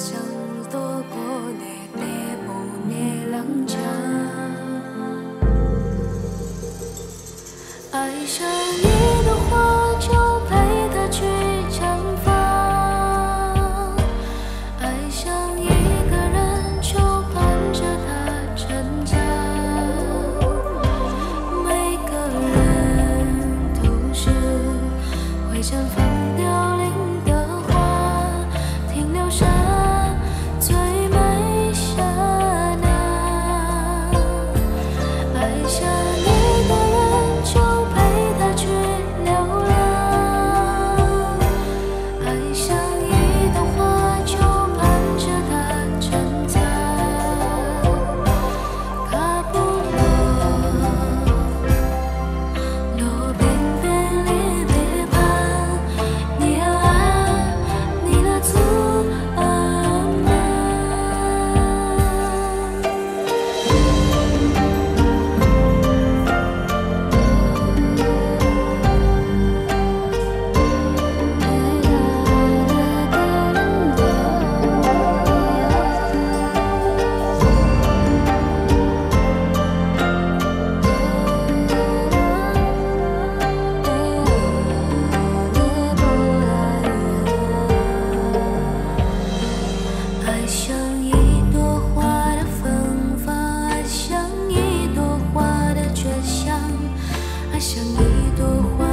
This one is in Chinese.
想躲过，爱上一朵花，就陪它去绽放；爱上一个人，就伴着他成长。每个人都是会绽放。有花。